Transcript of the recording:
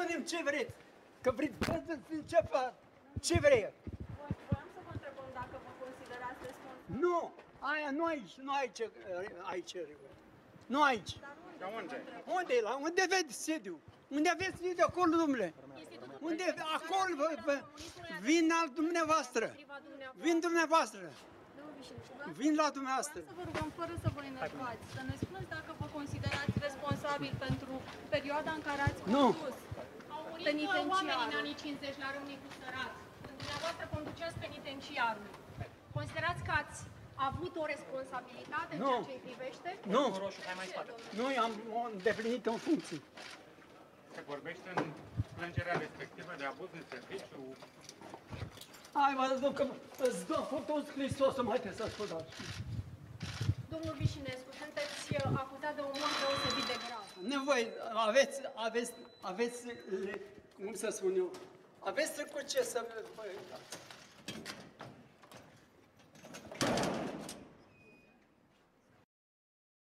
spunem ce vreți. Că vreți să fiți ce fac. Ce vrei? Voiam să vă întrebăm dacă vă considerați responsabil. Nu, aia nu aici, nu aici, aici, nu aici. Dar unde? Unde e la? Unde vezi sediu? Unde aveți sediu acolo, domnule? Unde? Acolo, vă, vă, vin la dumneavoastră. Vin dumneavoastră. Domnul Vișinescu, vreau Vin la dumneavoastră. să vă rugăm, fără să vă enervați, să ne spuneți dacă vă considerați responsabil pentru perioada în care ați Nu. condus Au murit Penitenciarul. oameni în anii 50 la Râmnicu Sărat. Când dumneavoastră conduceți penitenciarul. Considerați că ați avut o responsabilitate în Nu. ceea ce îi privește? Nu, nu am îndeplinit în funcție. Se vorbește în plângerea respectivă de abuz în serviciu. Hai, mă, îți dau că îți dau fotos Hristos să mai te să ascultați. Domnul Vișinescu, sunteți grav. Nevoie, aveți, aveți, aveți, le- cum să spun eu, aveți cu ce să vă uitați.